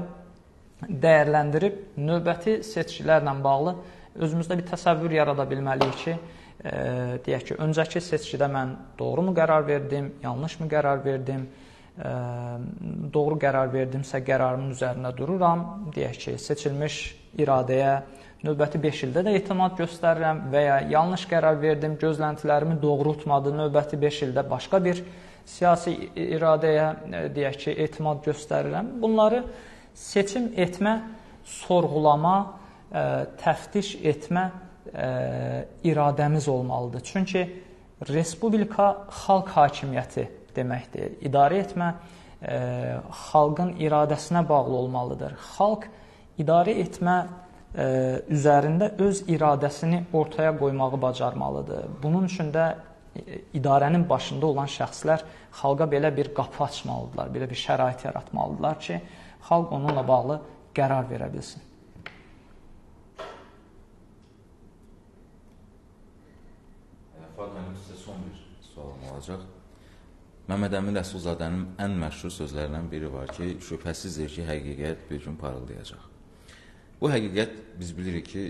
dəyərləndirib növbəti seçkilərlə bağlı özümüzdə bir təsəvvür yarada bilməliyik ki, e, deyək ki, öncəki seçkidə mən doğrumu qərar verdim, yanlışmı qərar verdim? Doğru qərar verdimsə qərarımın üzərində dururam. Deyək ki, seçilmiş iradəyə növbəti 5 ildə də etimad göstərirəm və ya yanlış qərar verdim, gözləntilərimi doğrultmadı, növbəti 5 ildə başqa bir siyasi iradəyə deyək ki, etimad göstərirəm. Bunları seçim etmə, sorğulama, təftiş etmə iradəmiz olmalıdır. Çünki respublika xalq hakimiyyəti deməkdir. İdarə etmə ə, xalqın iradəsinə bağlı olmalıdır. Xalq idarə etmə ə, üzərində öz iradəsini ortaya qoymağı bacarmalıdır. Bunun üçün də idarənin başında olan şəxslər xalqa belə bir qapı açmalıdırlar, belə bir şərait yaratmalıdırlar ki, xalq onunla bağlı qərar verə bilsin. Fad müəllim sizə son bir sualım olacaq. Məmməd Əmin Rəsulzadənin ən məşhur sözlərindən biri var ki, şübhəsizdir ki, həqiqət bir gün parıldayacaq. Bu həqiqət biz bilirik ki,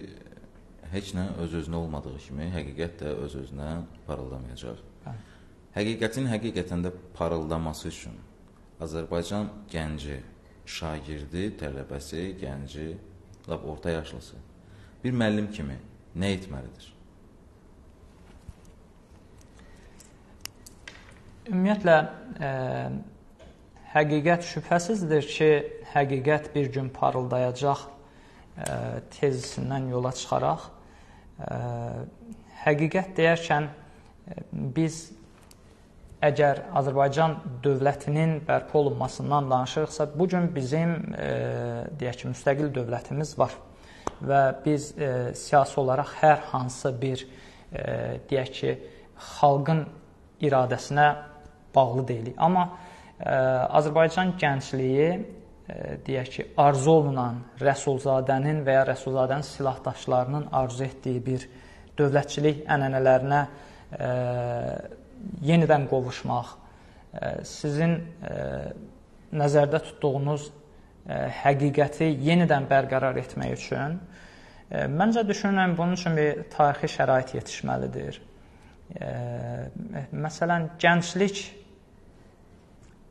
heç nə öz-özünə olmadığı kimi həqiqət də öz-özünə parıldamayacaq. Hə. Həqiqətin həqiqətən də parıldaması üçün Azərbaycan gənci, şagirdi, tələbəsi, gənci, lap orta yaşlısı bir müəllim kimi nə etməlidir? Ümumiyyətlə ə, e, həqiqət şübhəsizdir ki, həqiqət bir gün parıldayacaq ə, e, tezisindən yola çıxaraq. Həqiqət deyərkən biz əgər Azərbaycan dövlətinin bərpa olunmasından danışırıqsa, bu gün bizim e, deyək ki, müstəqil dövlətimiz var və biz e, siyasi olaraq hər hansı bir e, deyək ki, xalqın iradəsinə bağlı deyilik. Amma e, Azərbaycan gəncliyi deyək ki, arzu olunan Rəsulzadənin və ya Rəsulzadənin silahdaşlarının arzu etdiyi bir dövlətçilik ənənələrinə e, yenidən qovuşmaq, e, sizin e, nəzərdə tutduğunuz e, həqiqəti yenidən bərqərar etmək üçün e, məncə düşünürəm bunun üçün bir tarixi şərait yetişməlidir. E, məsələn, gənclik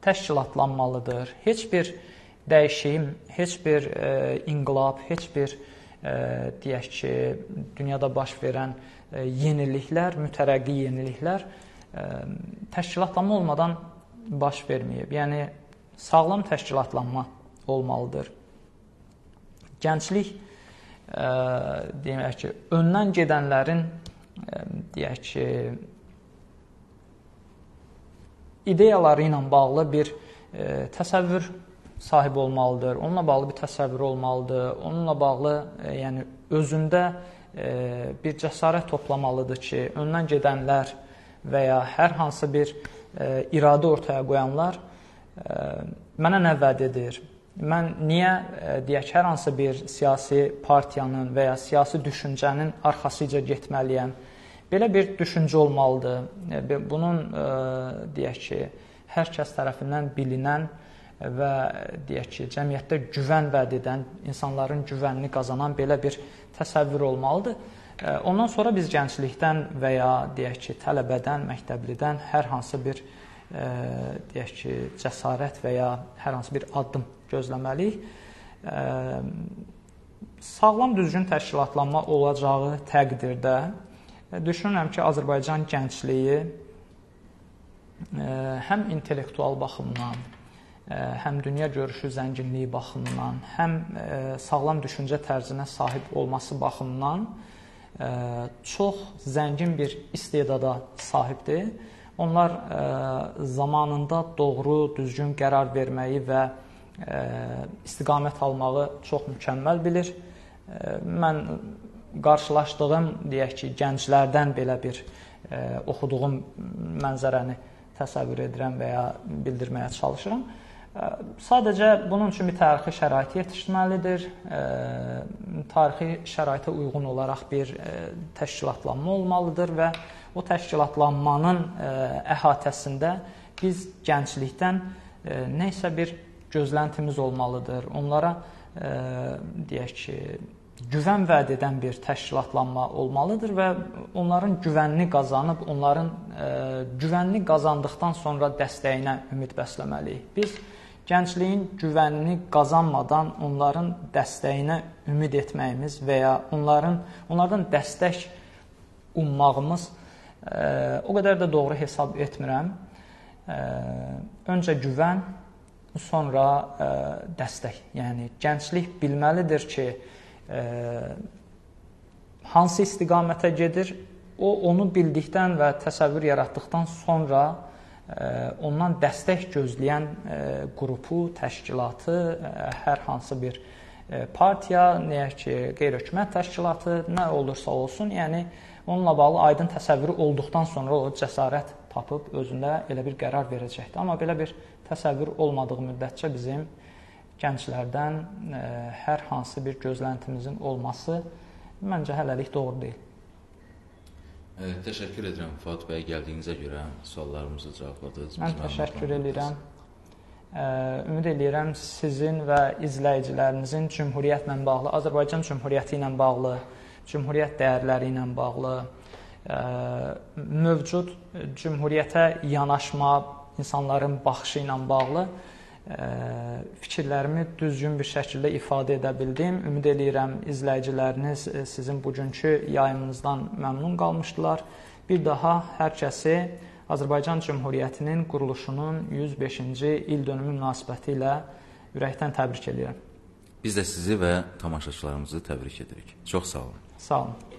təşkilatlanmalıdır. Heç bir dəyişim, heç bir e, inqilab, heç bir e, deyək ki, dünyada baş verən e, yeniliklər, mütərəqqi yeniliklər e, təşkilatlanma olmadan baş verməyib. Yəni sağlam təşkilatlanma olmalıdır. Gənclik e, demək ki, öndən gedənlərin e, deyək ki, ideyaları ilə bağlı bir e, təsəvvür sahib olmalıdır. Onunla bağlı bir təsəvvür olmalıdır. Onunla bağlı, e, yəni özündə e, bir cəsarət toplamalıdır ki, öndən gedənlər və ya hər hansı bir e, iradə ortaya qoyanlar e, mənə nə vəd edir? Mən niyə e, deyək hər hansı bir siyasi partiyanın və ya siyasi düşüncənin arxasıca getməliyəm? Belə bir düşüncə olmalıdır. E, bunun e, deyək ki, hər kəs tərəfindən bilinən və deyək ki, cəmiyyətdə güvən vəd edən, insanların güvənini qazanan belə bir təsəvvür olmalıdır. Ondan sonra biz gənclikdən və ya deyək ki, tələbədən, məktəblidən hər hansı bir deyək ki, cəsarət və ya hər hansı bir addım gözləməliyik. Sağlam düzgün təşkilatlanma olacağı təqdirdə düşünürəm ki, Azərbaycan gəncliyi həm intellektual baxımdan, həm dünya görüşü zənginliyi baxımından, həm sağlam düşüncə tərzinə sahib olması baxımından çox zəngin bir istedada sahibdir. Onlar zamanında doğru, düzgün qərar verməyi və istiqamət almağı çox mükəmməl bilir. Mən qarşılaşdığım deyək ki, gənclərdən belə bir oxuduğum mənzərəni təsəvvür edirəm və ya bildirməyə çalışıram. Sadəcə bunun üçün bir tarixi şərait yetişdirməlidir. Tarixi şəraitə uyğun olaraq bir təşkilatlanma olmalıdır və o təşkilatlanmanın əhatəsində biz gənclikdən nə isə bir gözləntimiz olmalıdır. Onlara deyək ki, güvən vəd edən bir təşkilatlanma olmalıdır və onların güvənini qazanıb, onların ə, güvənini qazandıqdan sonra dəstəyinə ümid bəsləməliyik. Biz gəncliyin güvənini qazanmadan onların dəstəyinə ümid etməyimiz və ya onların onlardan dəstək ummağımız ə, o qədər də doğru hesab etmirəm. Ə, öncə güvən, sonra ə, dəstək. Yəni gənclik bilməlidir ki, hansı istiqamətə gedir, o onu bildikdən və təsəvvür yaratdıqdan sonra ondan dəstək gözləyən qrupu, təşkilatı, hər hansı bir partiya, nəyək ki, qeyri-hökumət təşkilatı, nə olursa olsun, yəni onunla bağlı aydın təsəvvürü olduqdan sonra o cəsarət tapıb özündə elə bir qərar verəcəkdir. Amma belə bir təsəvvür olmadığı müddətcə bizim gənclərdən ə, e, hər hansı bir gözləntimizin olması məncə hələlik doğru deyil. Ə, e, təşəkkür edirəm Fuad bəy gəldiyinizə görə suallarımızı cavabladınız. Mən təşəkkür edirəm. Ə, e, ümid edirəm sizin və izləyicilərinizin Cümhuriyyətlə bağlı, Azərbaycan Cümhuriyyəti ilə bağlı, Cümhuriyyət dəyərləri ilə bağlı, ə, mövcud Cümhuriyyətə yanaşma, insanların baxışı ilə bağlı fikirlərimi düzgün bir şəkildə ifadə edə bildim. Ümid eləyirəm izləyiciləriniz e, sizin bugünkü yayımınızdan məmnun qalmışdılar. Bir daha hər kəsi Azərbaycan Cümhuriyyətinin quruluşunun 105-ci il dönümü münasibəti ilə ürəkdən təbrik edirəm. Biz də sizi və tamaşaçılarımızı təbrik edirik. Çox sağ olun. Sağ olun.